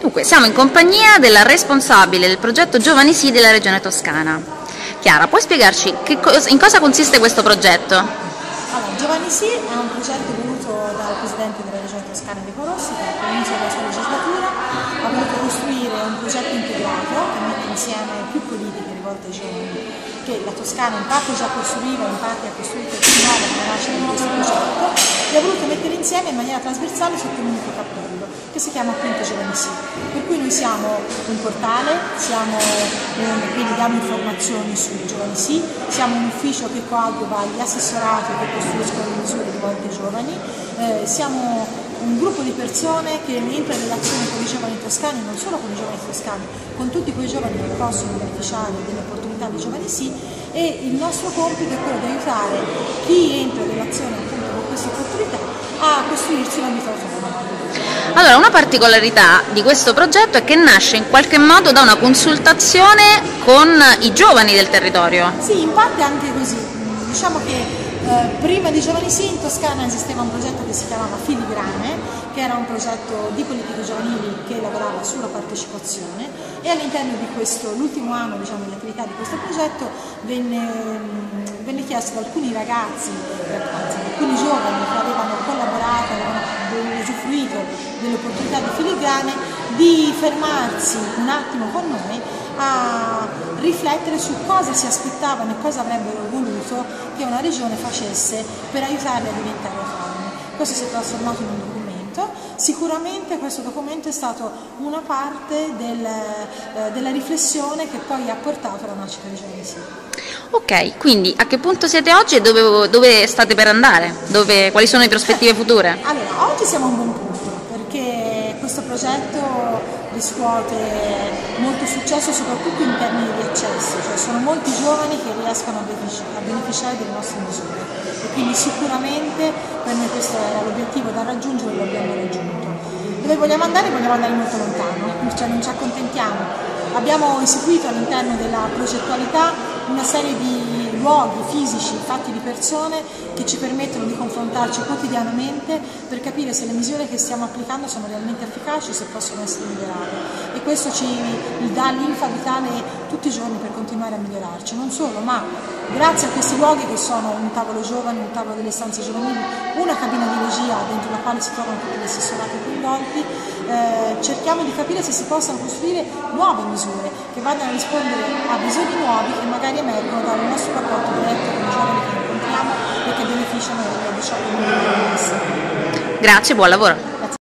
Dunque, siamo in compagnia della responsabile del progetto Giovani Sì della Regione Toscana. Chiara, puoi spiegarci co- in cosa consiste questo progetto? Allora, Giovani Sì è un progetto voluto dal Presidente della Regione Toscana Enrico Rossi che all'inizio della sua legislatura ha voluto costruire un progetto integrato che mette insieme più politiche rivolte ai giovani che la Toscana in parte già costruiva, in parte ha costruito più nuova nella nascita di questo progetto e ha voluto mettere insieme in maniera trasversale sotto un unico cappello che si chiama appunto Giovani Sì. Per cui noi siamo un portale, siamo, eh, quindi diamo informazioni su Giovani Sì, siamo un ufficio che coadiuva gli assessorati che costruiscono le misure rivolte ai giovani, eh, siamo un gruppo di persone che entra in relazione con i toscani, non solo con i giovani toscani, con tutti quei giovani che possono beneficiare delle opportunità di Giovani Sì e il nostro compito è quello di aiutare chi entra in relazione appunto con queste opportunità a costruirsi una vita autonoma. Allora, una particolarità di questo progetto è che nasce in qualche modo da una consultazione con i giovani del territorio. Sì, in parte anche così. Diciamo che eh, prima di Giovani Sì in Toscana esisteva un progetto che si chiamava Filigrane, che era un progetto di politiche giovanili che lavorava sulla partecipazione e all'interno di questo, l'ultimo anno diciamo, di attività di questo progetto venne, mm, venne chiesto da alcuni ragazzi, anzi alcuni giovani che avevano collaborato, avevano usufruito delle opportunità di Filigrane, di fermarsi un attimo con noi a riflettere su cosa si aspettavano e cosa avrebbero voluto che una regione facesse per aiutarli a diventare autonomi. Questo si è trasformato in un documento, sicuramente questo documento è stato una parte del, eh, della riflessione che poi ha portato alla nascita di Sì. Ok, quindi a che punto siete oggi e dove, dove state per andare? Dove, quali sono le prospettive future? Allora, oggi siamo a un buon punto questo progetto riscuote molto successo soprattutto in termini di accesso, cioè sono molti giovani che riescono a beneficiare delle nostre misure e quindi sicuramente per noi questo era l'obiettivo da raggiungere e lo abbiamo raggiunto. Dove vogliamo andare? Vogliamo andare molto lontano, cioè non ci accontentiamo. Abbiamo istituito all'interno della progettualità una serie di luoghi fisici fatti di persone che ci permettono di confrontarci quotidianamente per capire se le misure che stiamo applicando sono realmente efficaci o se possono essere migliorate. e questo ci dà l'infa vitale tutti i giorni per continuare a migliorarci, non solo, ma grazie a questi luoghi che sono un tavolo giovane, un tavolo delle stanze giovanili, una cabina di regia dentro la quale si trovano tutti gli assessorati coinvolti, eh, cerchiamo di capire se si possono costruire nuove misure che vadano a rispondere a bisogni nuovi che magari emergono dal nostro rapporto diretto con i giovani che incontriamo e che beneficiano della 18 milioni di Grazie, buon lavoro.